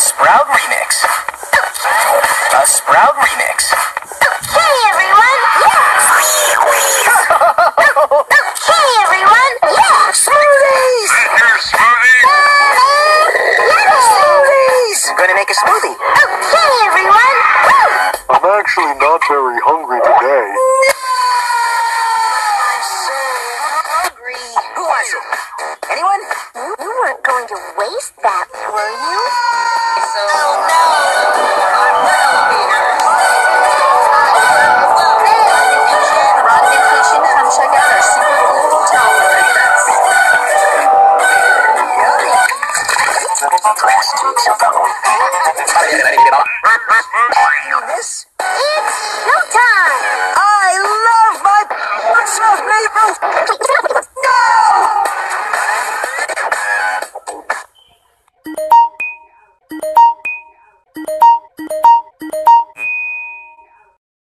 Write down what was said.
Sprout remix. A Sprout remix. Hey everyone! hey everyone! Yeah! Smoothies! Uh-huh. Smoothies! Gonna make a smoothie. Okay everyone! I'm actually not very hungry today. Hungry. Who wants it? Anyone? You, you weren't going to waste that, were you? This? Ew!